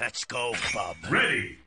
Let's go, Bub. Ready.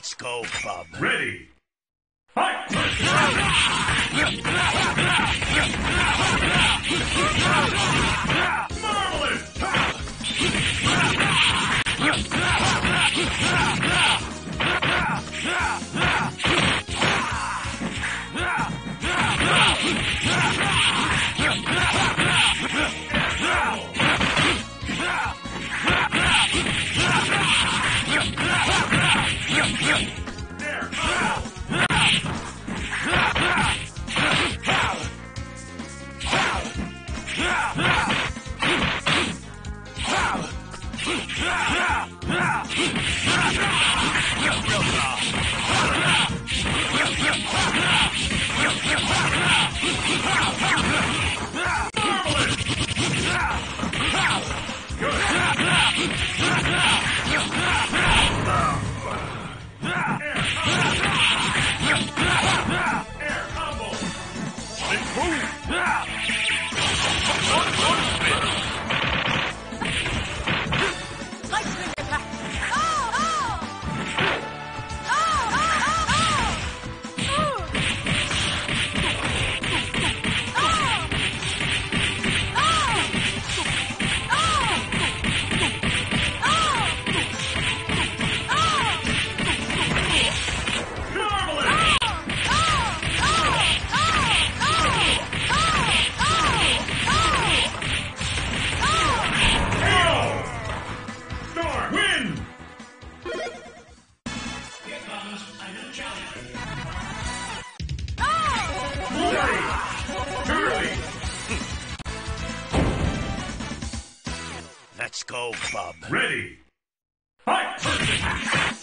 Let's go, Bub. Ready. Fight! Marvelous! Air go, Bub. Ready. Fight!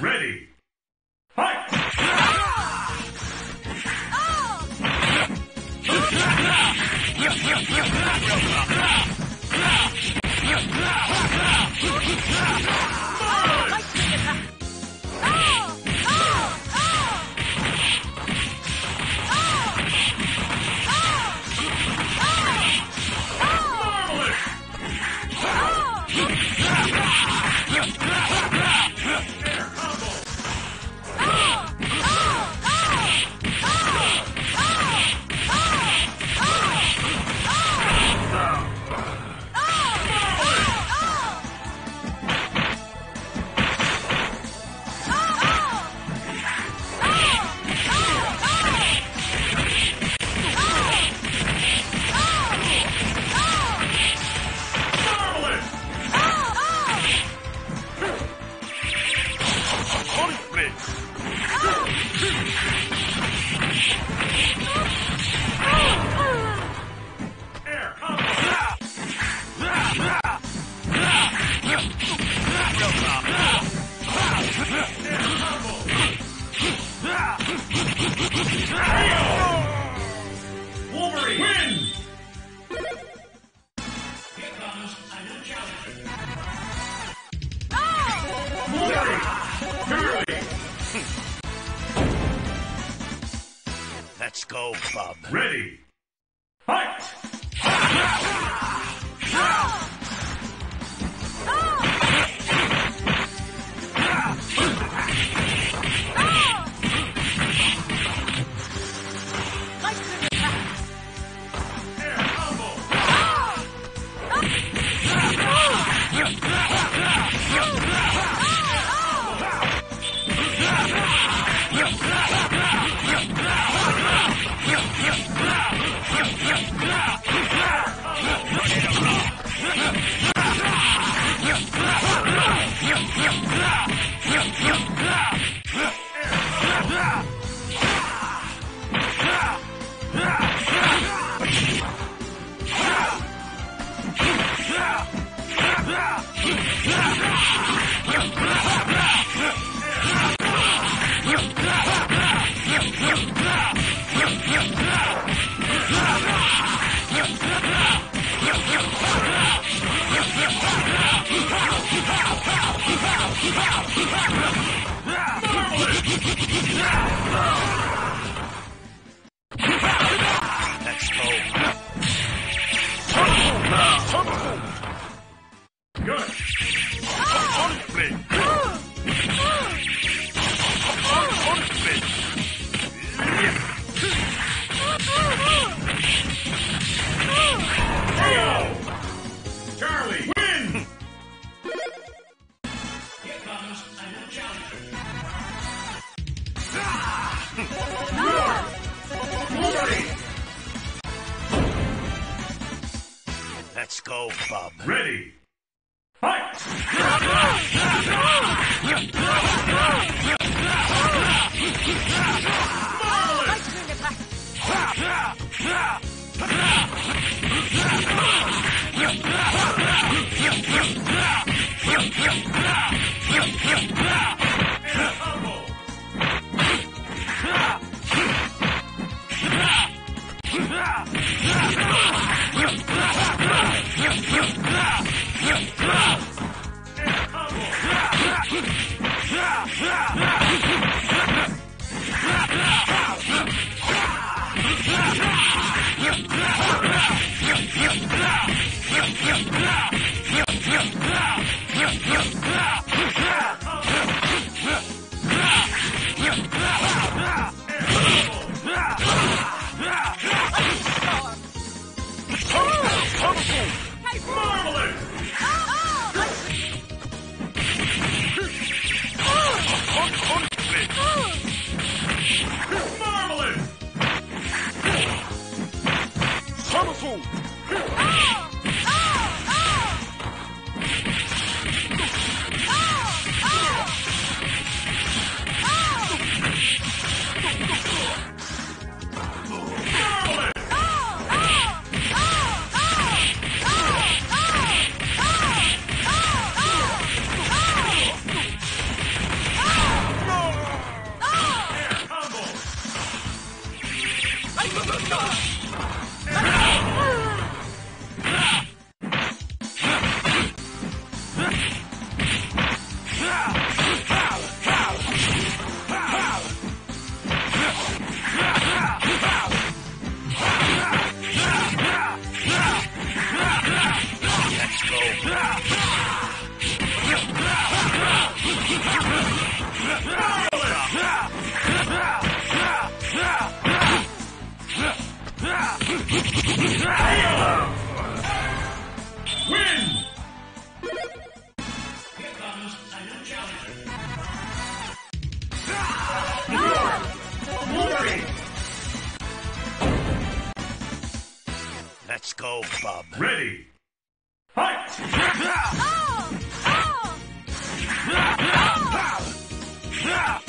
Ready! Let's go, bub. Ready! Fight! Let's go, Bob. Ready. Fight! Wolverine! Let's go, bub. Ready! Fight! Oh, oh. Let's oh.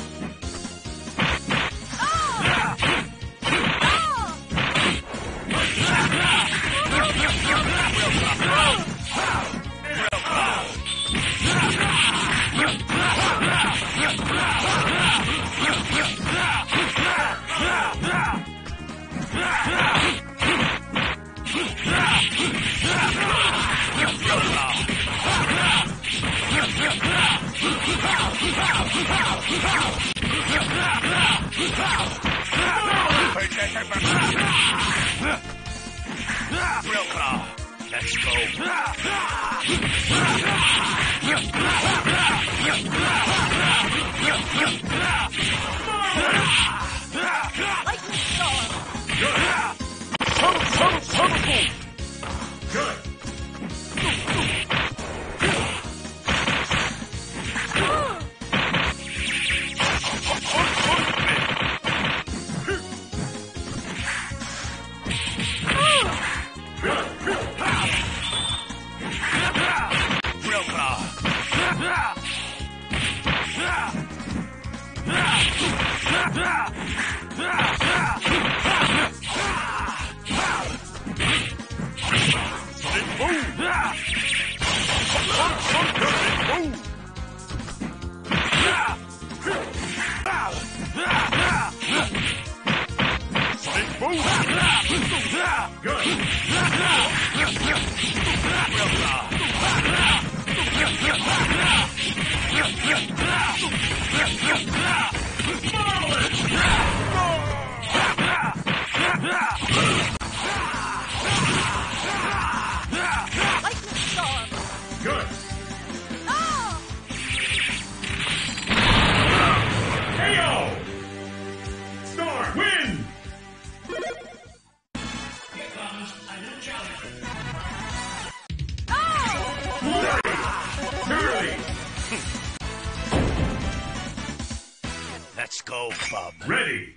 Go, bub. Ready!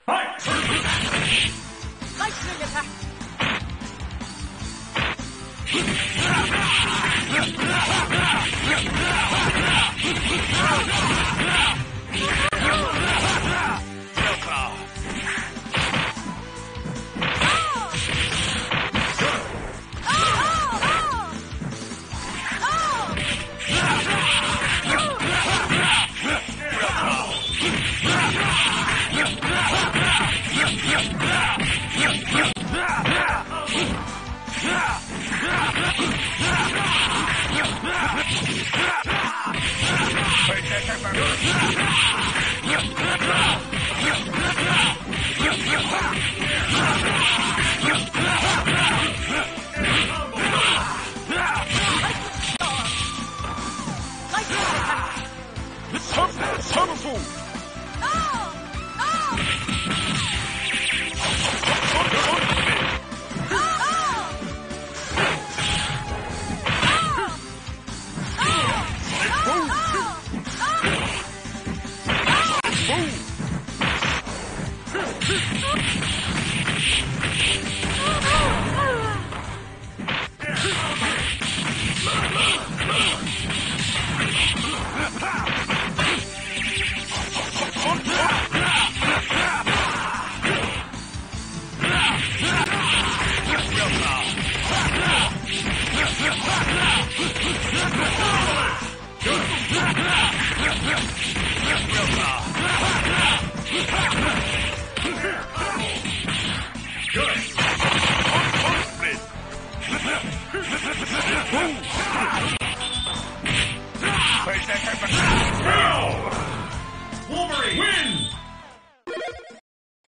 Fight! Lightning attack.